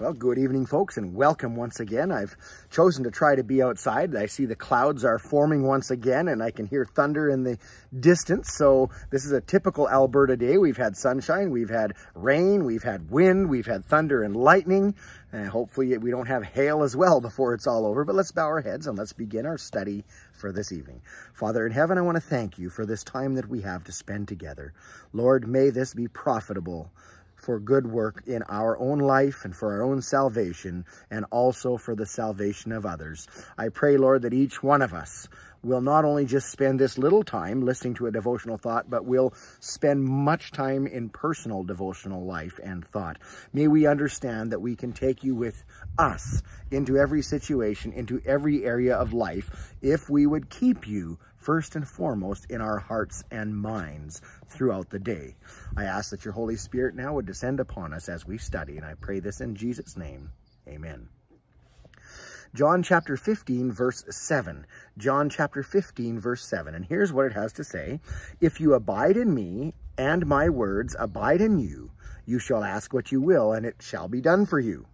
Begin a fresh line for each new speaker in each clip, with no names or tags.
Well, good evening, folks, and welcome once again. I've chosen to try to be outside. I see the clouds are forming once again, and I can hear thunder in the distance. So this is a typical Alberta day. We've had sunshine, we've had rain, we've had wind, we've had thunder and lightning. And hopefully we don't have hail as well before it's all over. But let's bow our heads and let's begin our study for this evening. Father in heaven, I want to thank you for this time that we have to spend together. Lord, may this be profitable for good work in our own life and for our own salvation and also for the salvation of others. I pray, Lord, that each one of us will not only just spend this little time listening to a devotional thought, but will spend much time in personal devotional life and thought. May we understand that we can take you with us into every situation, into every area of life, if we would keep you first and foremost in our hearts and minds throughout the day. I ask that your Holy Spirit now would descend upon us as we study, and I pray this in Jesus' name. Amen. John chapter 15, verse 7. John chapter 15, verse 7. And here's what it has to say. If you abide in me, and my words abide in you, you shall ask what you will, and it shall be done for you.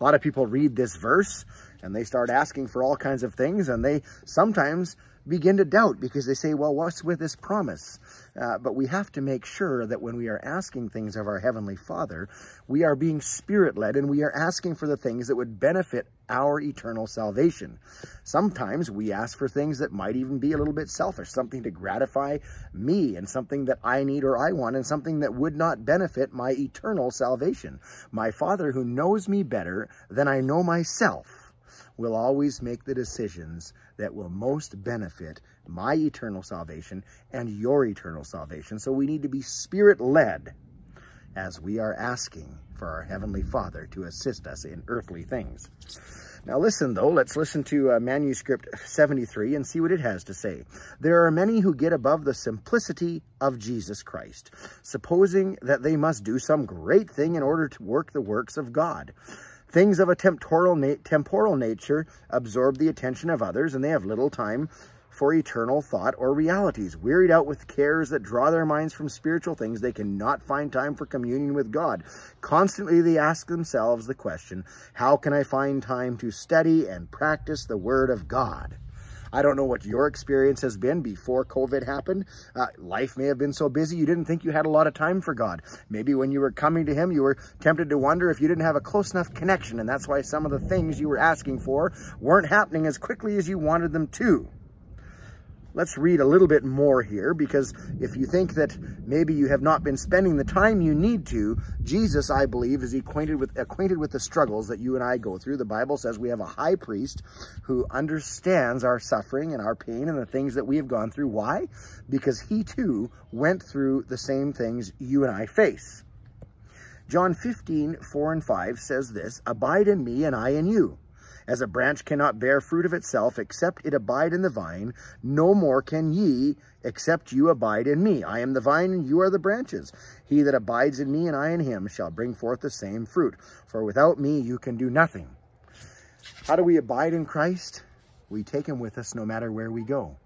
A lot of people read this verse, and they start asking for all kinds of things, and they sometimes begin to doubt because they say, well, what's with this promise? Uh, but we have to make sure that when we are asking things of our Heavenly Father, we are being Spirit-led and we are asking for the things that would benefit our eternal salvation. Sometimes we ask for things that might even be a little bit selfish, something to gratify me and something that I need or I want and something that would not benefit my eternal salvation. My Father who knows me better than I know myself will always make the decisions that will most benefit my eternal salvation and your eternal salvation. So we need to be spirit-led as we are asking for our Heavenly Father to assist us in earthly things. Now listen though, let's listen to uh, manuscript 73 and see what it has to say. There are many who get above the simplicity of Jesus Christ, supposing that they must do some great thing in order to work the works of God. Things of a temporal, na temporal nature absorb the attention of others, and they have little time for eternal thought or realities. Wearied out with cares that draw their minds from spiritual things, they cannot find time for communion with God. Constantly they ask themselves the question, how can I find time to study and practice the Word of God? I don't know what your experience has been before COVID happened. Uh, life may have been so busy you didn't think you had a lot of time for God. Maybe when you were coming to him, you were tempted to wonder if you didn't have a close enough connection, and that's why some of the things you were asking for weren't happening as quickly as you wanted them to. Let's read a little bit more here because if you think that maybe you have not been spending the time you need to, Jesus, I believe, is acquainted with, acquainted with the struggles that you and I go through. The Bible says we have a high priest who understands our suffering and our pain and the things that we have gone through. Why? Because he too went through the same things you and I face. John 15, 4 and 5 says this, Abide in me and I in you. As a branch cannot bear fruit of itself, except it abide in the vine, no more can ye, except you abide in me. I am the vine, and you are the branches. He that abides in me, and I in him, shall bring forth the same fruit. For without me you can do nothing. How do we abide in Christ? We take him with us no matter where we go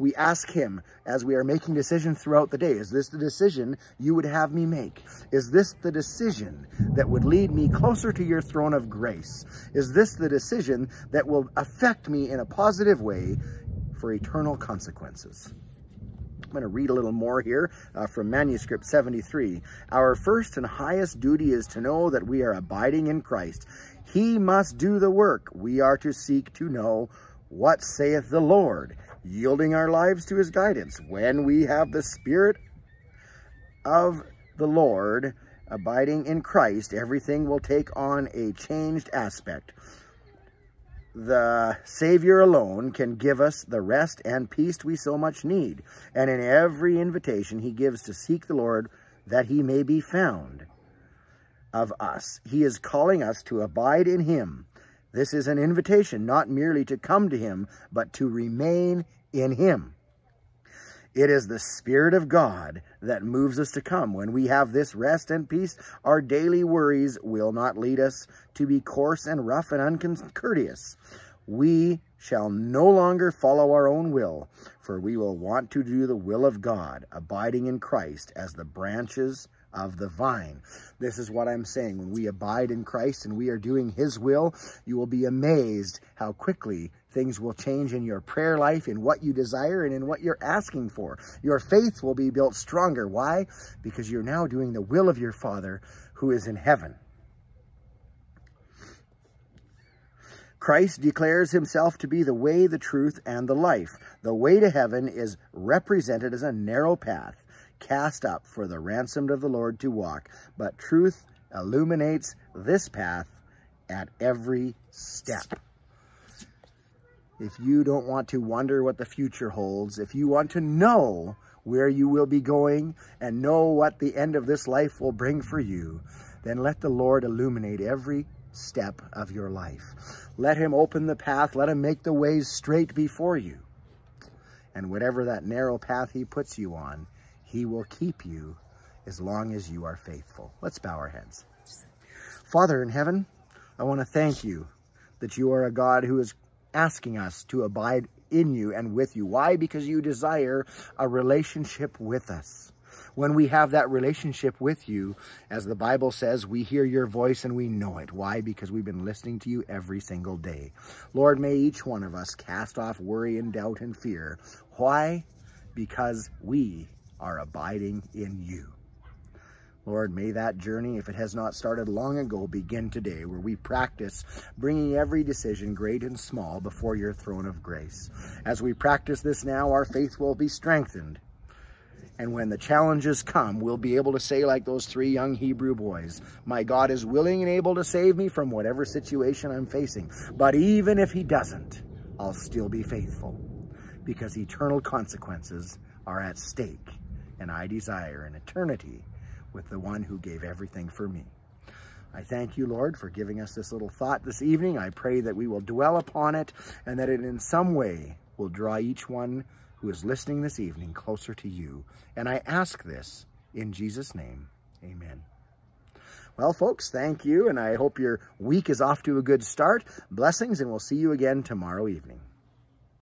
we ask him as we are making decisions throughout the day, is this the decision you would have me make? Is this the decision that would lead me closer to your throne of grace? Is this the decision that will affect me in a positive way for eternal consequences? I'm going to read a little more here uh, from manuscript 73. Our first and highest duty is to know that we are abiding in Christ. He must do the work. We are to seek to know what saith the Lord yielding our lives to his guidance. When we have the Spirit of the Lord abiding in Christ, everything will take on a changed aspect. The Savior alone can give us the rest and peace we so much need. And in every invitation he gives to seek the Lord that he may be found of us. He is calling us to abide in him this is an invitation not merely to come to him, but to remain in him. It is the Spirit of God that moves us to come. When we have this rest and peace, our daily worries will not lead us to be coarse and rough and uncourteous. We shall no longer follow our own will, for we will want to do the will of God, abiding in Christ as the branches of the vine. This is what I'm saying. When we abide in Christ and we are doing his will, you will be amazed how quickly things will change in your prayer life, in what you desire, and in what you're asking for. Your faith will be built stronger. Why? Because you're now doing the will of your Father who is in heaven. Christ declares himself to be the way, the truth, and the life. The way to heaven is represented as a narrow path cast up for the ransomed of the Lord to walk. But truth illuminates this path at every step. If you don't want to wonder what the future holds, if you want to know where you will be going and know what the end of this life will bring for you, then let the Lord illuminate every step of your life. Let him open the path. Let him make the ways straight before you. And whatever that narrow path he puts you on, he will keep you as long as you are faithful. Let's bow our heads. Father in heaven, I want to thank you that you are a God who is asking us to abide in you and with you. Why? Because you desire a relationship with us when we have that relationship with you, as the Bible says, we hear your voice and we know it. Why? Because we've been listening to you every single day. Lord, may each one of us cast off worry and doubt and fear. Why? Because we are abiding in you. Lord, may that journey, if it has not started long ago, begin today, where we practice bringing every decision, great and small, before your throne of grace. As we practice this now, our faith will be strengthened and when the challenges come, we'll be able to say like those three young Hebrew boys, my God is willing and able to save me from whatever situation I'm facing. But even if he doesn't, I'll still be faithful because eternal consequences are at stake. And I desire an eternity with the one who gave everything for me. I thank you, Lord, for giving us this little thought this evening. I pray that we will dwell upon it and that it in some way will draw each one who is listening this evening closer to you. And I ask this in Jesus' name. Amen. Well, folks, thank you, and I hope your week is off to a good start. Blessings, and we'll see you again tomorrow evening.